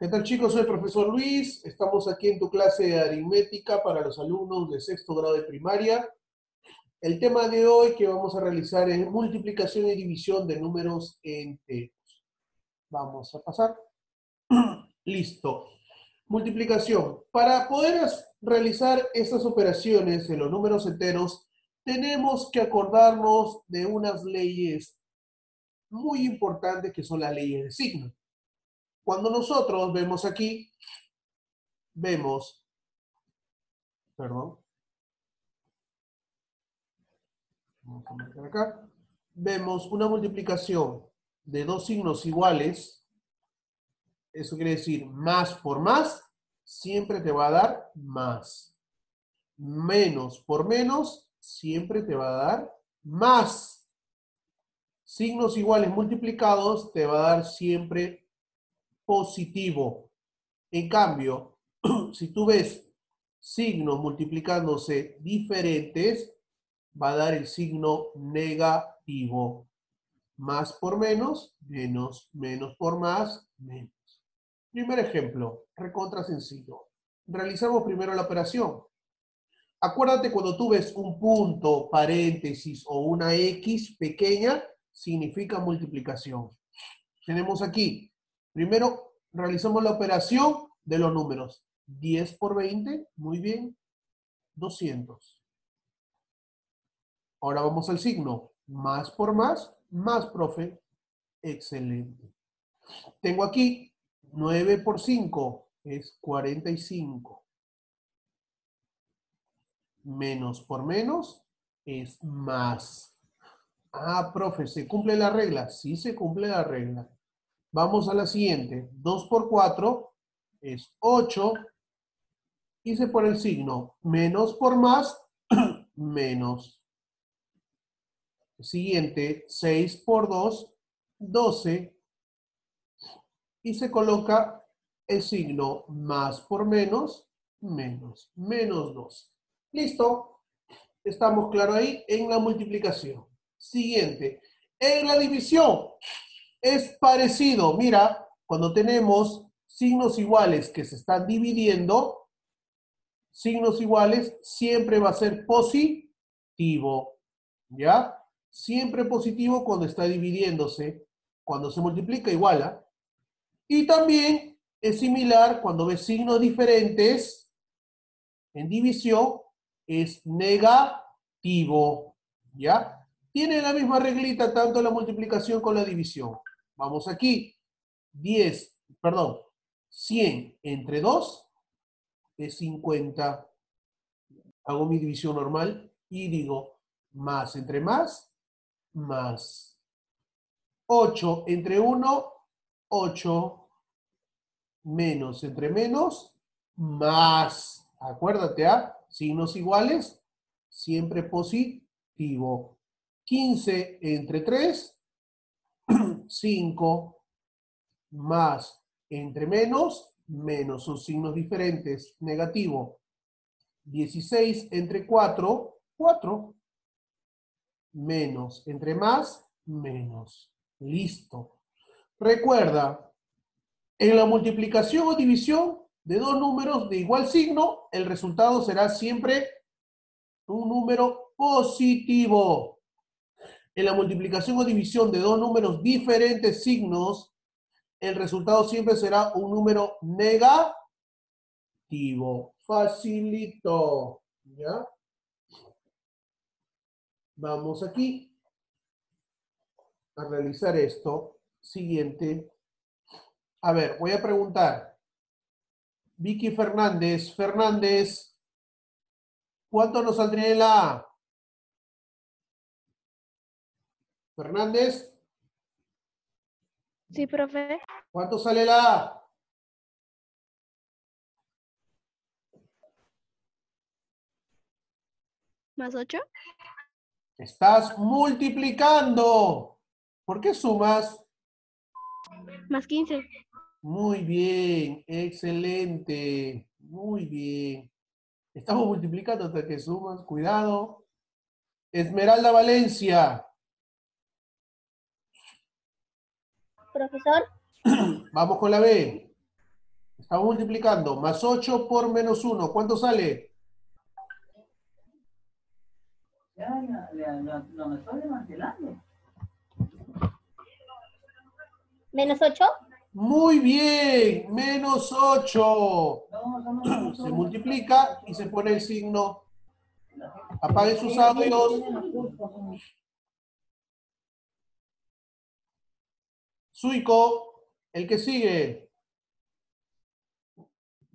¿Qué tal chicos? Soy el profesor Luis. Estamos aquí en tu clase de aritmética para los alumnos de sexto grado de primaria. El tema de hoy que vamos a realizar es multiplicación y división de números enteros. Vamos a pasar. Listo. Multiplicación. Para poder realizar estas operaciones en los números enteros, tenemos que acordarnos de unas leyes muy importantes que son las leyes de signo. Cuando nosotros vemos aquí, vemos, perdón, vamos a marcar acá, vemos una multiplicación de dos signos iguales, eso quiere decir más por más, siempre te va a dar más. Menos por menos, siempre te va a dar más. Signos iguales multiplicados te va a dar siempre positivo. En cambio, si tú ves signos multiplicándose diferentes, va a dar el signo negativo. Más por menos, menos, menos por más, menos. Primer ejemplo, recontra sencillo. Realizamos primero la operación. Acuérdate cuando tú ves un punto, paréntesis o una X pequeña, significa multiplicación. Tenemos aquí Primero, realizamos la operación de los números. 10 por 20, muy bien, 200. Ahora vamos al signo. Más por más, más, profe. Excelente. Tengo aquí 9 por 5, es 45. Menos por menos es más. Ah, profe, ¿se cumple la regla? Sí se cumple la regla. Vamos a la siguiente. 2 por 4 es 8. Y se pone el signo menos por más, menos. Siguiente, 6 por 2, 12. Y se coloca el signo más por menos, menos, menos 2. ¿Listo? Estamos claros ahí en la multiplicación. Siguiente, en la división es parecido. Mira, cuando tenemos signos iguales que se están dividiendo, signos iguales siempre va a ser positivo. ¿Ya? Siempre positivo cuando está dividiéndose. Cuando se multiplica, iguala. Y también es similar cuando ves signos diferentes en división, es negativo. ¿Ya? Tiene la misma reglita tanto la multiplicación con la división. Vamos aquí. 10, perdón, 100 entre 2 es 50. Hago mi división normal y digo más entre más, más. 8 entre 1, 8. Menos entre menos, más. Acuérdate, ¿ah? Signos iguales, siempre positivo. 15 entre 3, 5 más entre menos, menos, son signos diferentes, negativo. 16 entre 4, 4. Menos entre más, menos. Listo. Recuerda, en la multiplicación o división de dos números de igual signo, el resultado será siempre un número positivo en la multiplicación o división de dos números diferentes signos, el resultado siempre será un número negativo. Facilito. ¿Ya? Vamos aquí a realizar esto. Siguiente. A ver, voy a preguntar. Vicky Fernández. Fernández, ¿cuánto nos saldría la A? Fernández. Sí, profe. ¿Cuánto sale la A? ¿Más 8? Estás multiplicando. ¿Por qué sumas? Más 15. Muy bien, excelente. Muy bien. Estamos multiplicando hasta que sumas. Cuidado. Esmeralda Valencia. Profesor. Vamos con la B. Estamos multiplicando. Más 8 por menos 1. ¿Cuánto sale? Ya, ya, ya, ya, lo me estoy desmantelando. Menos 8. Muy bien. Menos 8. No, no, no, no, Se no. multiplica y se pone el signo. Apaguen sus audios. Suico, el que sigue.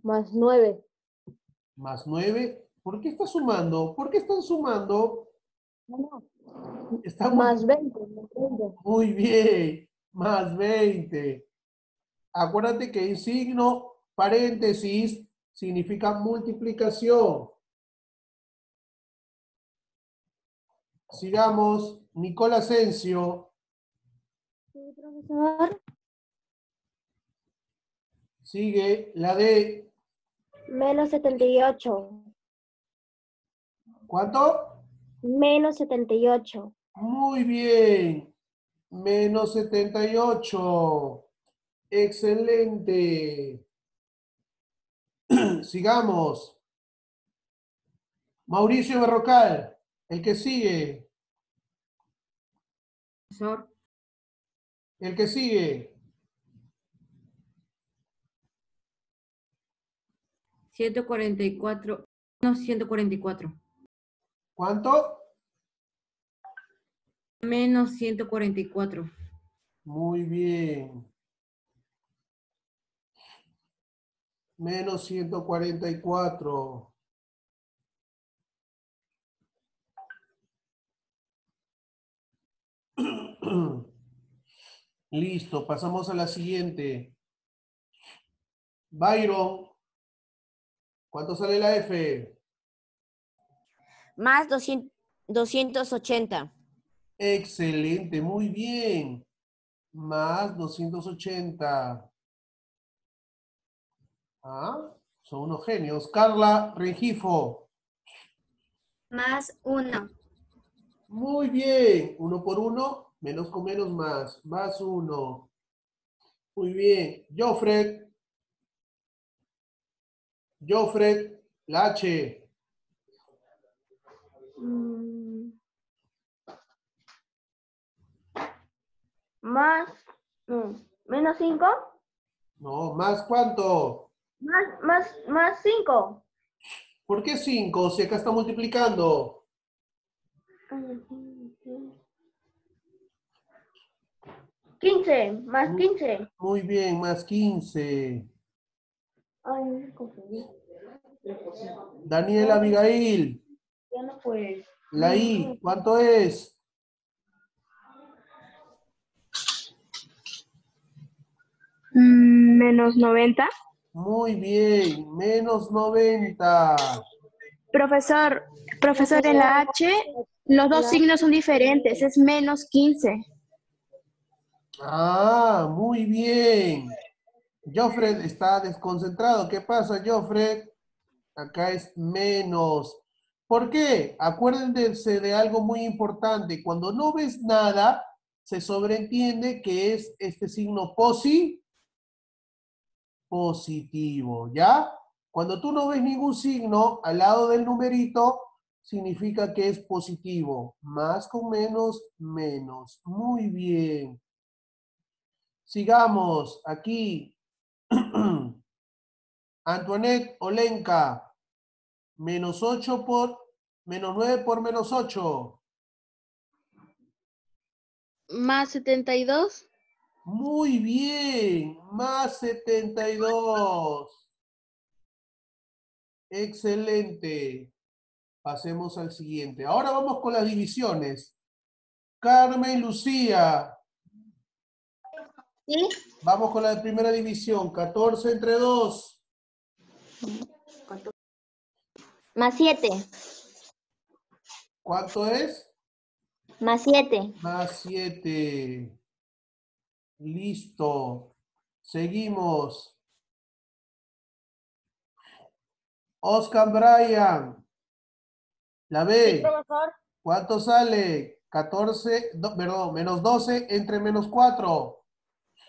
Más 9. Más 9. ¿Por qué está sumando? ¿Por qué están sumando? Más 20. Más 20. Muy bien, más 20. Acuérdate que el signo paréntesis significa multiplicación. Sigamos, Nicola Asensio, Sí, profesor. sigue la de, Menos 78. ¿cuánto? Menos 78. Muy bien, menos 78. Excelente. Sigamos. Mauricio Berrocal, el que sigue. Profesor, El que sigue. 144, no, 144. ¿Cuánto? Menos 144. Muy bien. Menos 144. Listo, pasamos a la siguiente. Byron, ¿cuánto sale la F? Más 200 280. Excelente, muy bien. Más 280. Ah, son unos genios. Carla Rengifo. Más 1. Muy bien. Uno por uno, menos con menos más. Más uno. Muy bien. Jofred. Jofred, la H. Mm. Más. no, Menos 5. No, más cuánto. Más, más, más 5. ¿Por qué 5? Si acá está multiplicando. 15. Más 15. Muy bien, más 15. Ay, me confundí. Daniel Abigail. Ya no puedes. La I, ¿cuánto es? Mm, Menos 90. Muy bien, menos 90. Profesor, profesor, en la H los dos signos son diferentes, es menos 15. Ah, muy bien. Joffred está desconcentrado. ¿Qué pasa, Joffred? Acá es menos. ¿Por qué? Acuérdense de algo muy importante. Cuando no ves nada, se sobreentiende que es este signo posi, positivo, ¿ya? Cuando tú no ves ningún signo al lado del numerito, significa que es positivo. Más con menos, menos. Muy bien. Sigamos aquí. Antoinette Olenka. Menos 8 por, menos 9 por menos 8. Más 72. Muy bien, más 72. Excelente. Pasemos al siguiente. Ahora vamos con las divisiones. Carmen Lucía. ¿Sí? Vamos con la primera división. 14 entre 2. Más 7. ¿Cuánto es? Más 7. Más 7. Listo. Seguimos. Oscar Bryan. La B. profesor. ¿Cuánto sale? 14, do- perdón, menos 12 entre menos 4.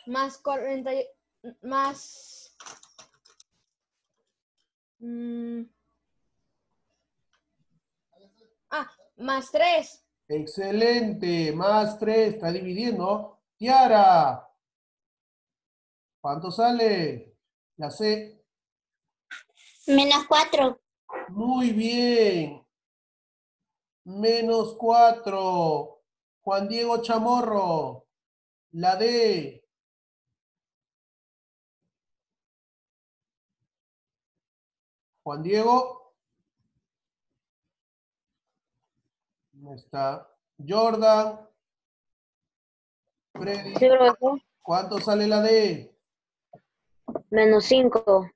Más 40. y- Más. Mm. Ah, más 3. Excelente, más 3, está dividiendo. Tiara, ¿cuánto sale? La C. Menos 4. Muy bien. Menos 4. Juan Diego Chamorro, la D. Juan Diego. ¿Dónde está? Jordan. Freddy. ¿Cuánto sale la D? Menos 5.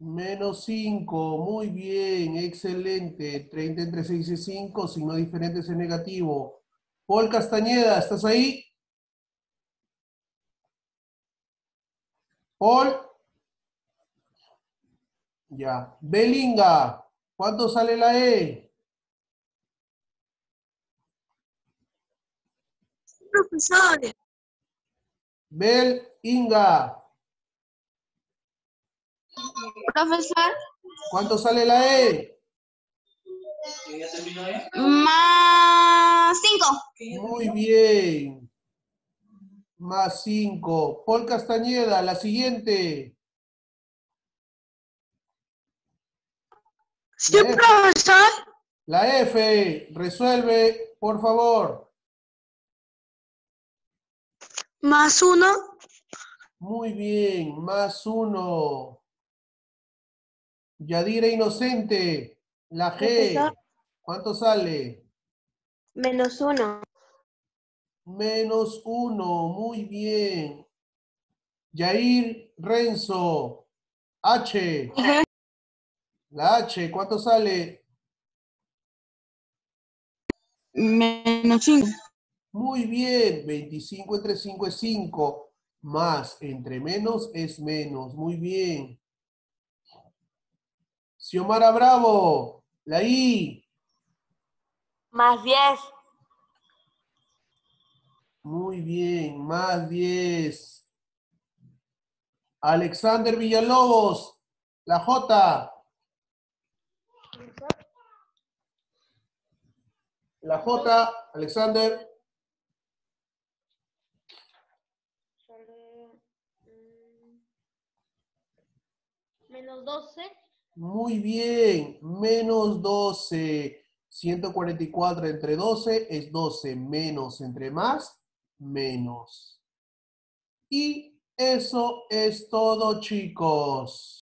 Menos 5, muy bien, excelente. 30 entre 6 es 5, signo diferente es negativo. Paul Castañeda, ¿estás ahí? Paul. Ya. Belinga, ¿cuánto sale la E? Profesor, Bel Inga, profesor, ¿cuánto sale la E? más 5. Muy bien. Más 5. Paul Castañeda, la siguiente. Sí, La F. profesor. La F, resuelve, por favor. Más 1. Muy bien, más uno. Yadira Inocente, la G. Profesor. ¿Cuánto sale? Menos 1. Menos uno, muy bien. Yair Renzo, H. La H, ¿cuánto sale? Menos 5. Muy bien, 25 entre 5 es 5, más entre menos es menos, muy bien. Xiomara Bravo, la I, Más 10. muy bien, más 10. Alexander Villalobos, la J. La J, Alexander, Menos 12. muy bien, menos 12. 144 entre 12 es 12, menos entre más, menos. Y eso es todo, chicos.